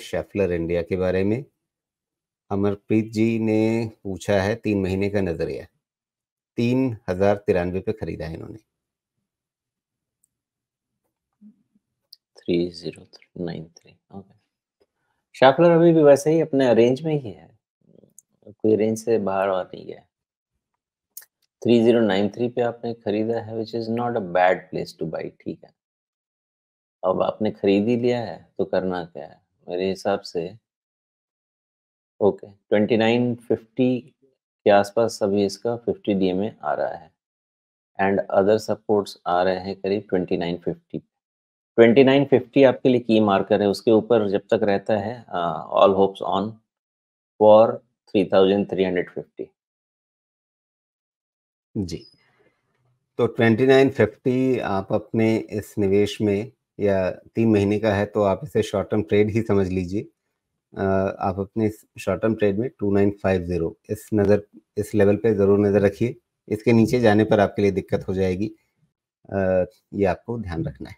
Schaeffler India के बारे में अमरप्रीत जी ने पूछा है, तीन महीने का नज़रिया तीन हज़ार तिरानवे पे खरीदा है इन्होंने। थ्री ज़ीरो शाकलर अभी भी वैसे ही अपने रेंज में ही है। कोई रेंज से बाहर आ नहीं गया। थ्री ज़ीरो नाइन थ्री पे आपने खरीदा है which is not a bad place to buy ठीक है। अब आपने खरीद ही लिया है तो करना क्या है? मेरे हिसाब से। ओके ट्वेंटी नाइन फिफ्टी के आसपास सभी इसका फिफ्टी डी में आ रहा है। एंड अदर सपोर्ट्स आ रहे हैं करीब twenty nine fifty twenty nine fifty आपके लिए की मार्कर है। उसके ऊपर जब तक रहता है all hopes on for three thousand three hundred fifty जी। तो ट्वेंटी नाइन फिफ्टी आप अपने इस निवेश में या तीन महीने का है तो आप इसे शॉर्ट टर्म ट्रेड ही समझ लीजिए। आप अपने शॉर्ट टर्म ट्रेड में टू नाइन फाइव ज़ीरो इस नज़र, इस लेवल पे ज़रूर नज़र रखिए। इसके नीचे जाने पर आपके लिए दिक्कत हो जाएगी। ये आपको ध्यान रखना है।